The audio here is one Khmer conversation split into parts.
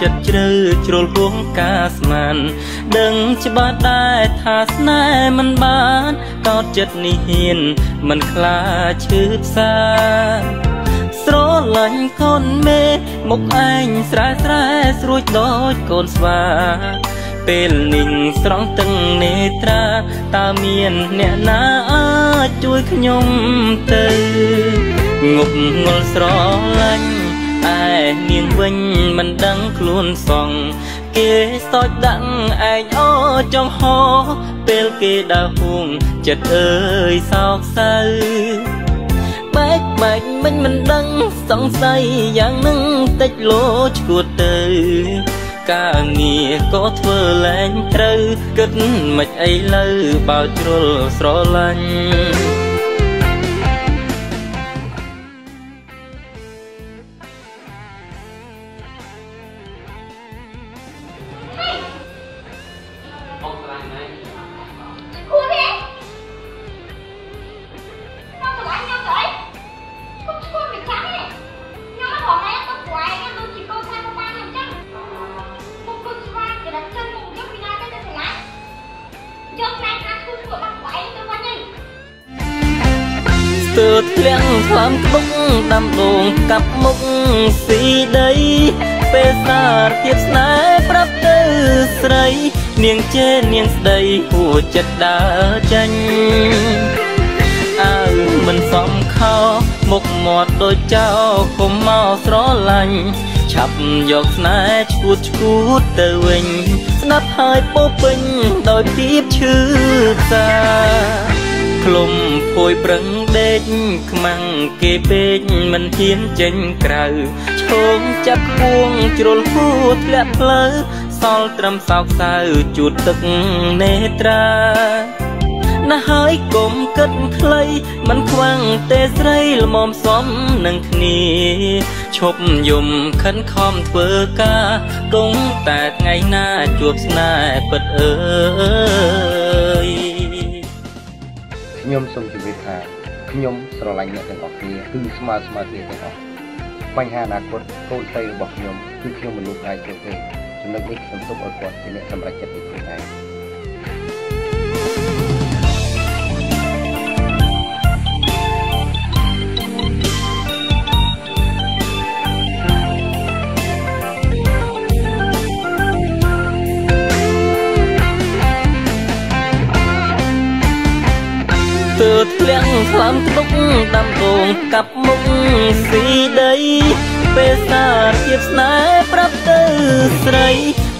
ចិត្តជ្រៅជ្រុលហួងការស្មានដឹងច្បាស់ដែរថាស្នេហ៍មិនបានកោតចិត្តនេះហ៊ានមិនខ្លាចឈឺផ្សាស្រលាញ់កូនមេមុខឯងស្រែស្រែស្រួចដូចកូនស្វាពេលនិងស្រង់ទឹកនេត្រាតើមានអ្នកណាអាចជួយខ្ញុំទៅងប់ងល់ស្រឡាញ់ ឯនាងវិញមិនដឹងខ្លួនសង គេសោចដាក់ឯងអូចង់ហោពេលគេដើរហួងចិត្តអើយសោកសៅបែកបែកមិនមិនដឹងសង្ស័យយ៉ាងនឹងតិចលោឈួតទៅការងារក៏ធ្វើលែងត្រូវគិតមិនអីលើបើជ្រុលស្រឡាញ់ ទើធ្លាំងថ្លាមក្បុកដាំដងកាប់មុខស៊ីដីពេលសារទៀតស្នេហ៍ប្រាប់ទៅស្រី នាងជេនាងស្ដីហួចិត្តដើរចាញ់អើមិនសមខោមុខមាត់ដូចចៅគុំមកស្រឡាញ់ឆាប់យកស្នេហ៍ឈួតឈួតទៅវិញស្ដាប់ហើយពោពេញដោយពីបឈឺផ្សា ក្លុំភួយប្រឹងដេកខ្មាំងគេពេកមិនហ៊ានចេញក្រៅឈោងចាប់ពួងជ្រុលហួធ្លាក់ផ្លូវសល់ត្រឹមសោកសៅជូតទឹកនេត្រាណាហើយគុំគិតខ្លីមិនខ្វាំងទេស្រីល្មមសំនឹងគ្នាឈប់យំខិនខំធ្វើការគង់តែថ្ងៃណាជួបស្នេហ៍ពិតអើយ ខ្ញុំសូមជម្រាបថាខ្ញុំស្រឡាញ់អ្នកទាំងអស់គ្នាគឺស្មើស្មើគ្នាទាំងអស់បញ្ហាអនាគតកូនស្រីរបស់ខ្ញុំគឺខ្ញុំមិនលោកអាចចូលទេចំណុចនេះខ្ញុំទុកឲ្យគាត់ជាអ្នកសម្រេចចិត្តដោយខ្លួនឯង ធ្លាំងខ្លាំក្តុកដាំដងកាប់មុខស៊ីដីពេលសារជាស្នេហ៍ប្រាប់ទៅស្រី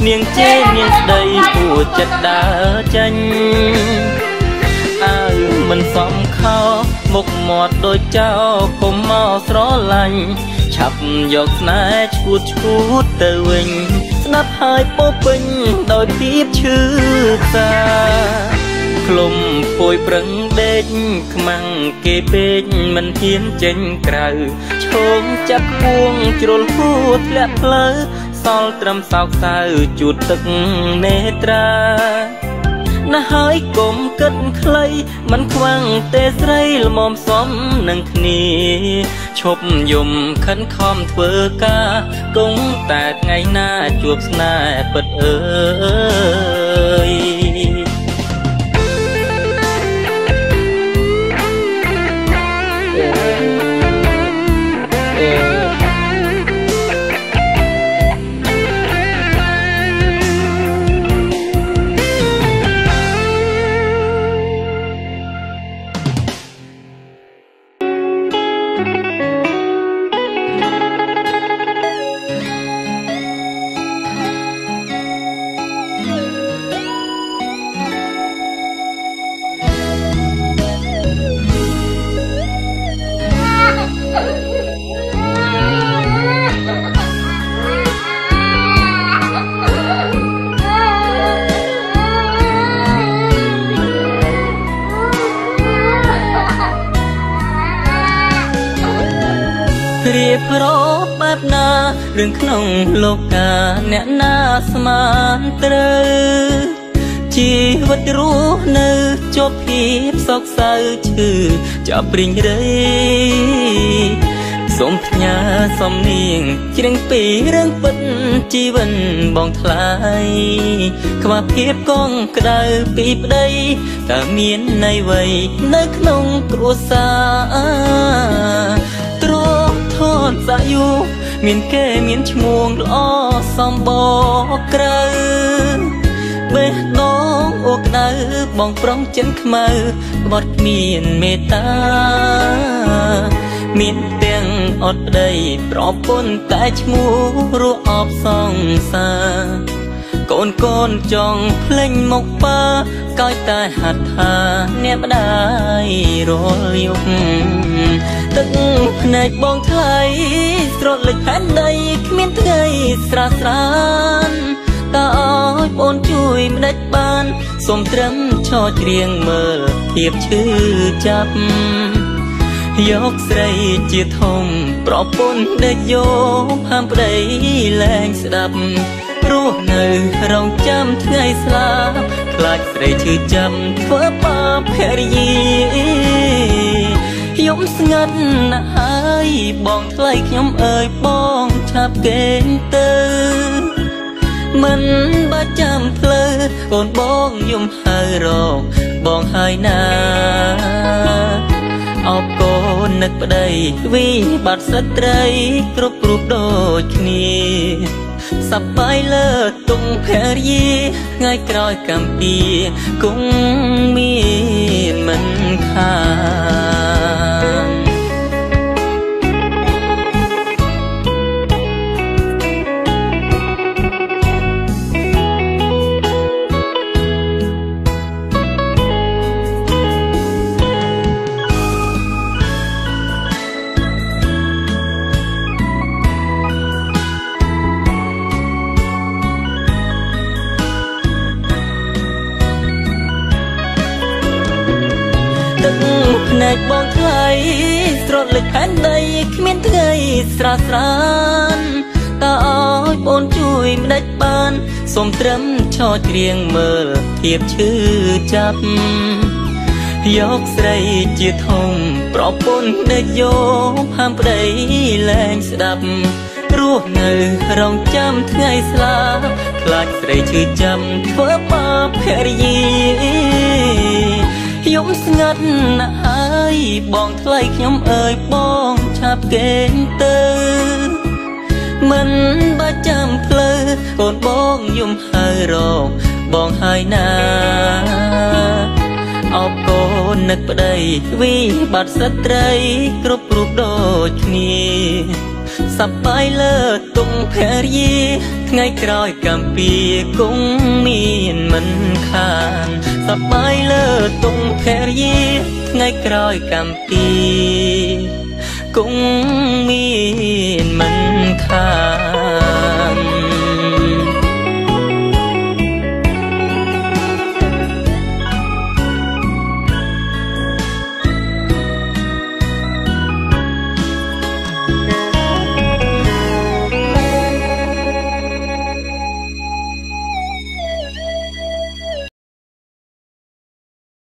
នាងជេនាងស្ដីពួចិត្តដើរចាញ់អើមិនសមខោមុខមាត់ដូចចៅគុំមកស្រឡាញ់ឆាប់យកស្នេហ៍ឈួតឈួតទៅវិញស្ដាប់ហើយពោពេញដោយពីបឈឺផ្សាក្លុំ ពួយប្រឹងដេកខ្មាំងគេពេកមិនហ៊ានចេញក្រៅឈោងចាប់ពួងជ្រុលហួធ្លាក់ផ្លូវសល់ត្រឹមសោកសៅជូតទឹកនេត្រាណាហើយគុំគិតខ្លីមិនខ្វាំងទេស្រីល្មមសំនឹងគ្នាឈប់យំខិនខំធ្វើការគង់តែថ្ងៃណាជួបស្នេហ៍ពិតអើយ រៀបរាប់បែបណារឿងក្នុងលោកាអ្នកណាស្មានត្រូវជីវិតរស់នៅជាប់ភាពសោកសៅឈឺចាប់ព្រិញរៃសូមផ្ញើសំនៀងជ្រៀងពីរឿងពិតជីវិតបងថ្លៃខ្វះភាពកងក្ដៅពីប្តីតើមានន័យអ្វីនៅក្នុងគ្រួសារទ្រពធ នសាយូមានគេមានឈ្មោះល្អសំបក្រៅបេះដូងអូក្ដៅបងប្រុងចិនខ្មៅក្បត់គ្មានមេត្តាមានទាំងអត់ប្តីប្រពន្ធតែឈ្មោះរស់អបសង្សារ កូនកូនចង់ភ្លេញមកប៉ាកោយតែហាត់ថាអ្នកម្ដាយរាល់យប់ទឹកភ្នែកបងថ្លៃស្រត់លេចផែនដីគ្មានថ្ងៃស្រស់ស្រានតើអើយបងជួយម្ដេចបានសូមត្រឹមឈរច្រៀងមើលធៀបឈឺចាប់យកស្រីជាធំប្រពន្ធដេកយកហាមប្តីលែងស្ដាប់ រស់នៅរងចាំថ្ងៃស្លាប់ខ្លាចស្រីឈឺចាំធ្វើបាបភរិយាខ្ញុំស្ងាត់ណាស់ហើយបងថ្លៃខ្ញុំអើយបងឆាប់កេងទៅមិនបាច់ចាំភ្លើកូនបងយំហៅរកបងហើយណាអបកូននឹកប្តីវិបត្តិស្ត្រីគ្រប់រូបដូចគ្នា សប្បាយលើទុំភរិយាថ្ងៃក្រោយកំពីគង់មានមិនខាន កបងថ្លៃស្រត់លេចផែនដីគ្មានថ្ងៃស្រស់ស្រានតើអើយបងជួយម្ដេចបានសូមត្រឹមឈរច្រៀងមើលធៀបឈឺចាប់យកស្រីជាធំប្រពន្ធដេកយកហាមប្តីលែងស្ដាប់រស់នៅរងចាំថ្ងៃស្លាប់ខ្លាចស្រីឈឺចាំធ្វើបាបភរិយា ខ្ញុំស្ងាត់ណាស់ហើយបងថ្លៃខ្ញុំអើយបងឆាប់កេងទៅមិនបាច់ចាំផ្លូវកូនបងយំហើយរកបងហើយណាអបកូននឹកប្តីវិបត្តិស្ត្រី គ្រប់រូបដូចគ្នាសប្បាយលើទុំភរិយាថ្ងៃក្រោយកំពីគង់មានមិនខាន សប្បាយលើទុំភរិយាថ្ងៃក្រោយកំពីគង់មានមិនខាន